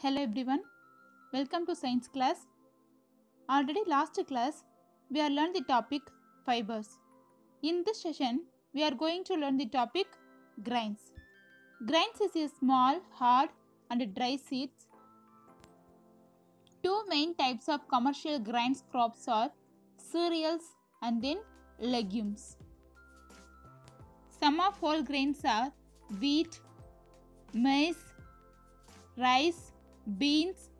Hello everyone, welcome to science class. Already last class we have learned the topic fibers. In this session we are going to learn the topic grains. Grains is a small, hard and dry seeds. Two main types of commercial grains crops are cereals and then legumes. Some of whole grains are wheat, maize, rice, beans,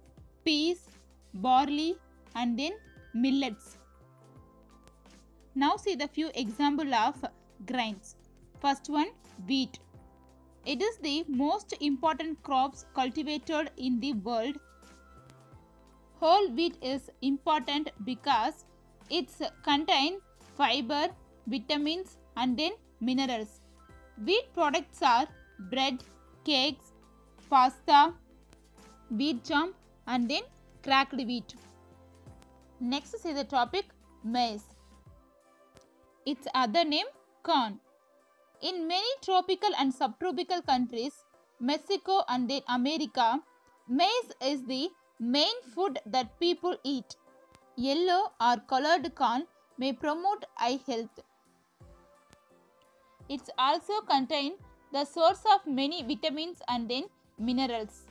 peas, barley and then millets. Now see the few example of grains. First one wheat. It is the most important crops cultivated in the world. Whole wheat is important because it contains fiber, vitamins and then minerals. Wheat products are bread, cakes, pasta, wheat germ and then cracked wheat. Next is the topic maize. Its other name corn. In many tropical and subtropical countries, Mexico and then America, maize is the main food that people eat. Yellow or colored corn may promote eye health. It's also contain the source of many vitamins and then minerals.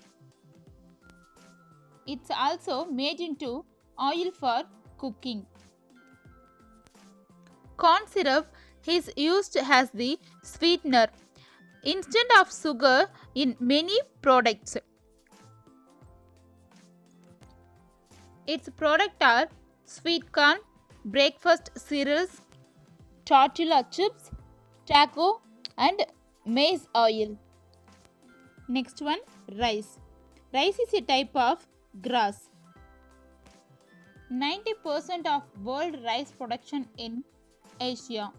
It's also made into oil for cooking. Corn syrup is used as the sweetener instead of sugar in many products. Its products are sweet corn, breakfast cereals, tortilla chips, taco and maize oil. Next one rice. Rice is a type of grass. 90% of world rice production in Asia.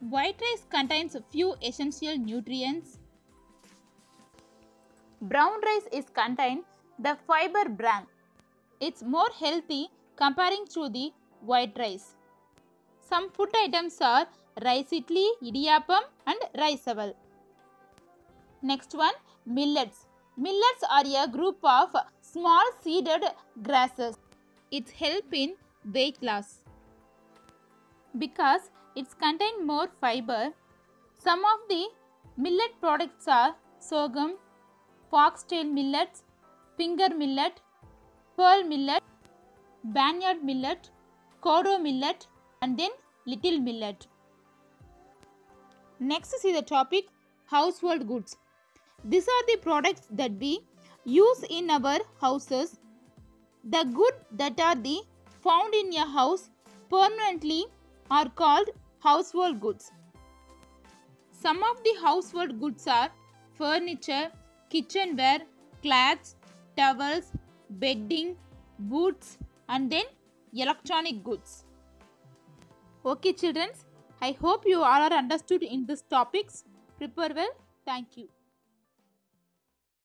White rice contains few essential nutrients. Brown rice is contain the fiber bran. It's more healthy comparing to the white rice. Some food items are rice idli, idiyappam and rice. Next one millets. Millets are a group of small seeded grasses. It's help in weight loss. Because it's contain more fiber, some of the millet products are sorghum, foxtail millets, finger millet, pearl millet, barnyard millet, kodo millet and then little millet. Next is the topic household goods. These are the products that we use in our houses. The good that are the found in a house permanently are called household goods. Some of the household goods are furniture, kitchenware, clothes, towels, bedding, boots and then electronic goods. Okay children, I hope you all are understood in these topics. Prepare well. Thank you.